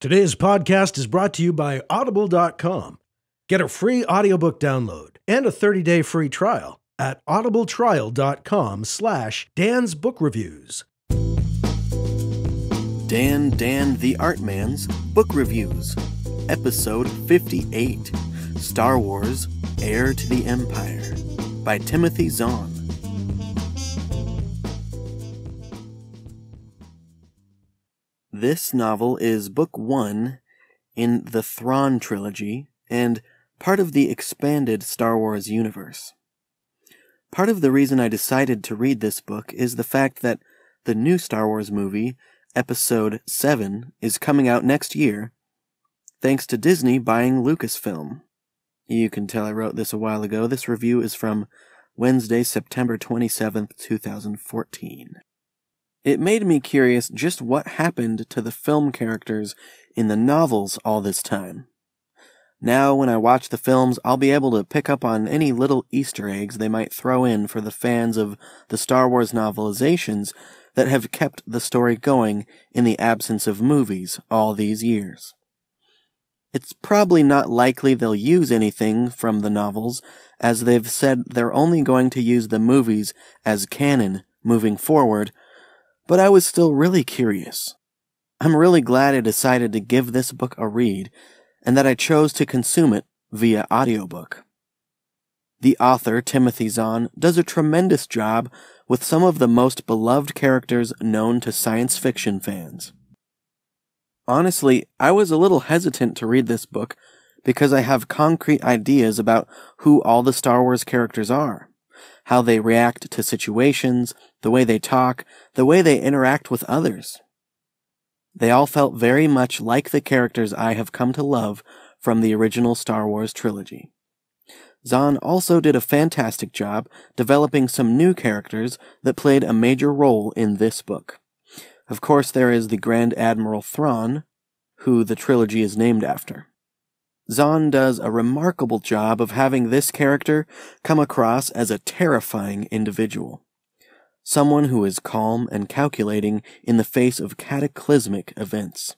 Today's podcast is brought to you by Audible.com. Get a free audiobook download and a 30-day free trial at audibletrial.com slash Dan's Book Reviews. Dan Dan the Art Man's Book Reviews, Episode 58 Star Wars Heir to the Empire by Timothy Zahn. This novel is book one in the Thrawn trilogy and part of the expanded Star Wars universe. Part of the reason I decided to read this book is the fact that the new Star Wars movie, Episode 7, is coming out next year, thanks to Disney buying Lucasfilm. You can tell I wrote this a while ago. This review is from Wednesday, September 27th, 2014. It made me curious just what happened to the film characters in the novels all this time. Now, when I watch the films, I'll be able to pick up on any little Easter eggs they might throw in for the fans of the Star Wars novelizations that have kept the story going in the absence of movies all these years. It's probably not likely they'll use anything from the novels, as they've said they're only going to use the movies as canon moving forward but I was still really curious. I'm really glad I decided to give this book a read and that I chose to consume it via audiobook. The author, Timothy Zahn, does a tremendous job with some of the most beloved characters known to science fiction fans. Honestly, I was a little hesitant to read this book because I have concrete ideas about who all the Star Wars characters are how they react to situations, the way they talk, the way they interact with others. They all felt very much like the characters I have come to love from the original Star Wars trilogy. Zahn also did a fantastic job developing some new characters that played a major role in this book. Of course, there is the Grand Admiral Thrawn, who the trilogy is named after. Zahn does a remarkable job of having this character come across as a terrifying individual. Someone who is calm and calculating in the face of cataclysmic events.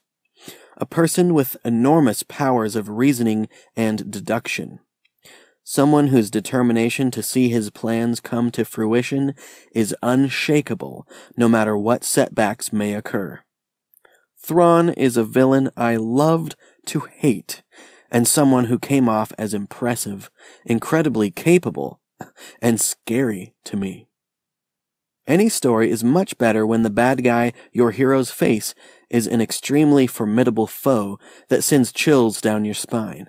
A person with enormous powers of reasoning and deduction. Someone whose determination to see his plans come to fruition is unshakable, no matter what setbacks may occur. Thrawn is a villain I loved to hate, and someone who came off as impressive, incredibly capable, and scary to me. Any story is much better when the bad guy your heroes face is an extremely formidable foe that sends chills down your spine.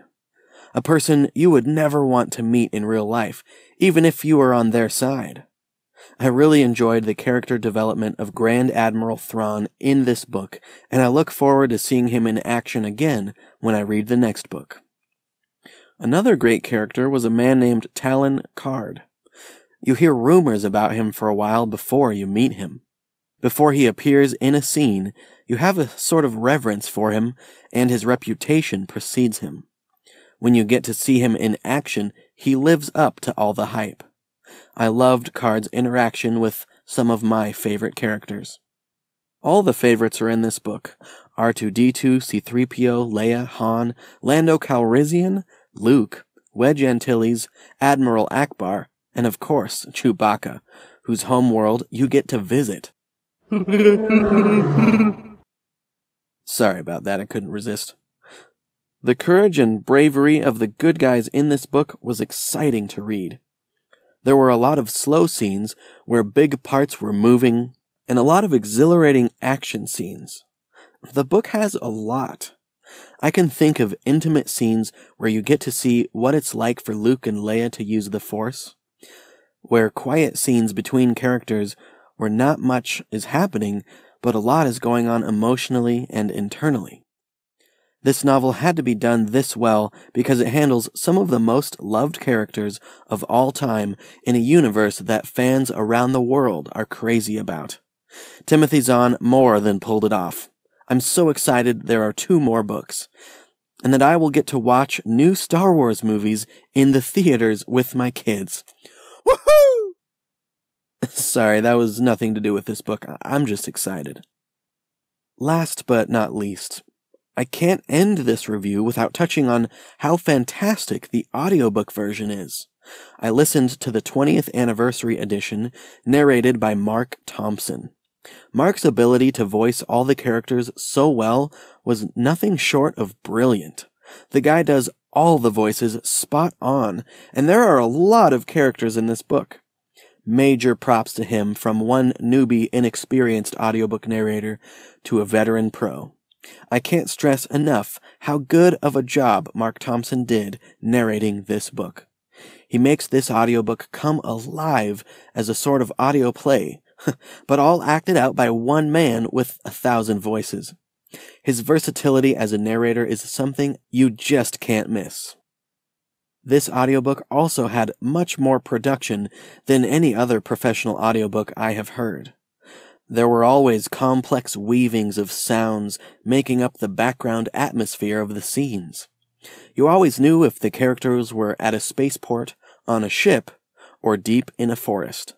A person you would never want to meet in real life, even if you were on their side. I really enjoyed the character development of Grand Admiral Thrawn in this book, and I look forward to seeing him in action again when I read the next book. Another great character was a man named Talon Karrde. You hear rumors about him for a while before you meet him. Before he appears in a scene, you have a sort of reverence for him, and his reputation precedes him. When you get to see him in action, he lives up to all the hype. I loved Karrde's interaction with some of my favorite characters. All the favorites are in this book. R2-D2, C-3PO, Leia, Han, Lando Calrissian, Luke, Wedge Antilles, Admiral Ackbar, and of course, Chewbacca, whose homeworld you get to visit. Sorry about that, I couldn't resist. The courage and bravery of the good guys in this book was exciting to read. There were a lot of slow scenes where big parts were moving, and a lot of exhilarating action scenes. The book has a lot. I can think of intimate scenes where you get to see what it's like for Luke and Leia to use the Force, where quiet scenes between characters where not much is happening, but a lot is going on emotionally and internally. This novel had to be done this well because it handles some of the most loved characters of all time in a universe that fans around the world are crazy about. Timothy Zahn more than pulled it off. I'm so excited there are two more books. And that I will get to watch new Star Wars movies in the theaters with my kids. Woohoo! Sorry, that was nothing to do with this book. I'm just excited. Last but not least, I can't end this review without touching on how fantastic the audiobook version is. I listened to the 20th anniversary edition, narrated by Marc Thompson. Marc's ability to voice all the characters so well was nothing short of brilliant. The guy does all the voices spot on, and there are a lot of characters in this book. Major props to him from one newbie, inexperienced audiobook narrator to a veteran pro. I can't stress enough how good of a job Marc Thompson did narrating this book. He makes this audiobook come alive as a sort of audio play, but all acted out by one man with a thousand voices. His versatility as a narrator is something you just can't miss. This audiobook also had much more production than any other professional audiobook I have heard. There were always complex weavings of sounds making up the background atmosphere of the scenes. You always knew if the characters were at a spaceport, on a ship, or deep in a forest.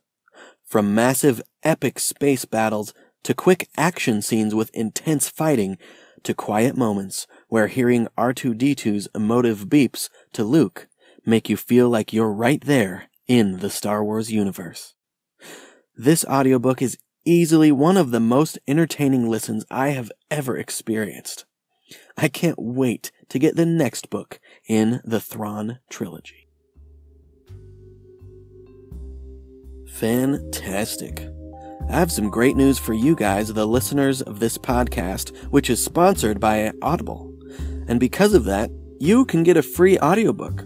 From massive, epic space battles to quick action scenes with intense fighting to quiet moments where hearing R2D2's emotive beeps to Luke make you feel like you're right there in the Star Wars universe. This audiobook is easily one of the most entertaining listens I have ever experienced. I can't wait to get the next book in the Thrawn trilogy. Fantastic. I have some great news for you guys, the listeners of this podcast, which is sponsored by Audible. And because of that, you can get a free audiobook.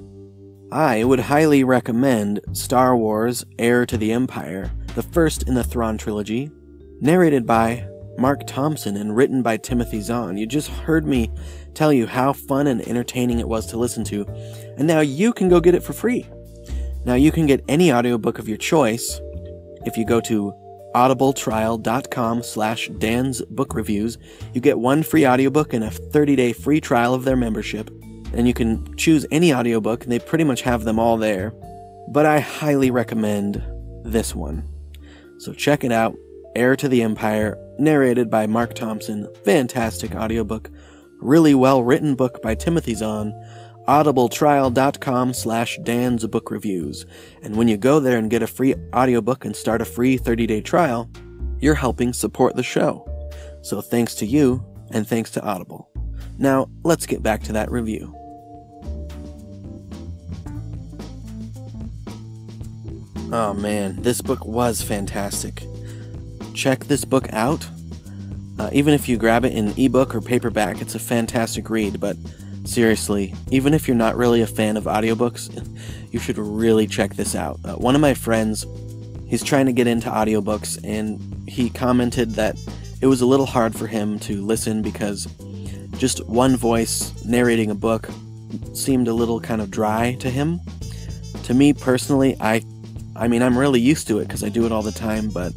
I would highly recommend Star Wars Heir to the Empire, the first in the Thrawn trilogy, narrated by Marc Thompson and written by Timothy Zahn. You just heard me tell you how fun and entertaining it was to listen to, and now you can go get it for free. Now you can get any audiobook of your choice if you go to audibletrial.com slash Dan's Book Reviews. You get one free audiobook and a 30-day free trial of their membership. And you can choose any audiobook, and they pretty much have them all there. But I highly recommend this one. So check it out. Heir to the Empire, narrated by Marc Thompson. Fantastic audiobook. Really well written book by Timothy Zahn audibletrial.com slash Dan's Book Reviews. And when you go there and get a free audiobook and start a free 30-day trial, you're helping support the show. So thanks to you, and thanks to Audible. Now, let's get back to that review. Oh man, this book was fantastic. Check this book out. Uh, even if you grab it in ebook or paperback, it's a fantastic read, but Seriously, even if you're not really a fan of audiobooks, you should really check this out. Uh, one of my friends, he's trying to get into audiobooks, and he commented that it was a little hard for him to listen because just one voice narrating a book seemed a little kind of dry to him. To me personally, I I mean, I'm really used to it because I do it all the time, but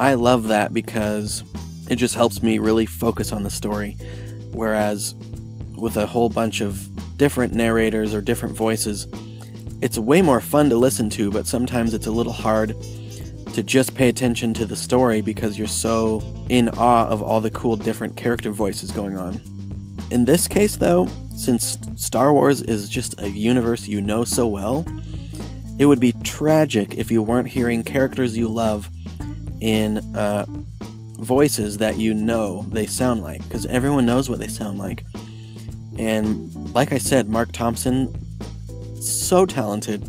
I love that because it just helps me really focus on the story. Whereas with a whole bunch of different narrators or different voices. It's way more fun to listen to, but sometimes it's a little hard to just pay attention to the story because you're so in awe of all the cool different character voices going on. In this case, though, since Star Wars is just a universe you know so well, it would be tragic if you weren't hearing characters you love in uh, voices that you know they sound like, because everyone knows what they sound like. And like I said, Marc Thompson, so talented,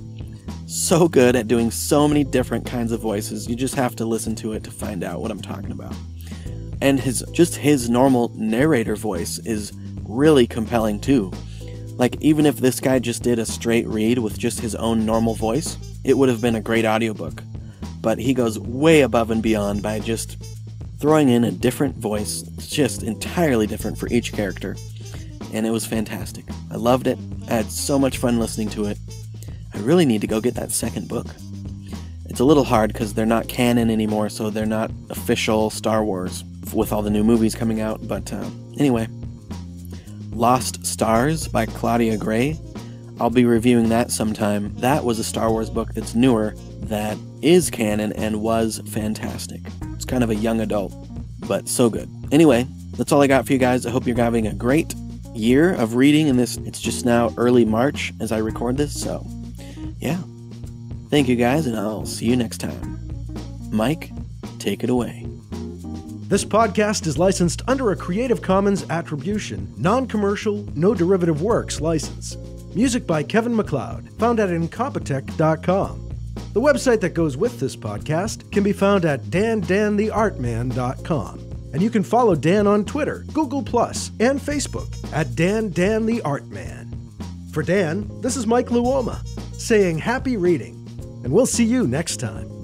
so good at doing so many different kinds of voices. You just have to listen to it to find out what I'm talking about. And his just his normal narrator voice is really compelling too. Like even if this guy just did a straight read with just his own normal voice, it would have been a great audiobook. But he goes way above and beyond by just throwing in a different voice, just entirely different for each character and it was fantastic. I loved it. I had so much fun listening to it. I really need to go get that second book. It's a little hard because they're not canon anymore, so they're not official Star Wars with all the new movies coming out. But uh, anyway, Lost Stars by Claudia Gray. I'll be reviewing that sometime. That was a Star Wars book that's newer, that is canon, and was fantastic. It's kind of a young adult, but so good. Anyway, that's all I got for you guys. I hope you're having a great year of reading in this. It's just now early March as I record this, so yeah. Thank you guys, and I'll see you next time. Mike, take it away. This podcast is licensed under a Creative Commons Attribution, Non Commercial, No Derivative Works license. Music by Kevin MacLeod, found at Incompetech.com. The website that goes with this podcast can be found at dandantheartman.com. And you can follow Dan on Twitter, Google, and Facebook at Dan Dan the Artman. For Dan, this is Mike Luoma saying happy reading, and we'll see you next time.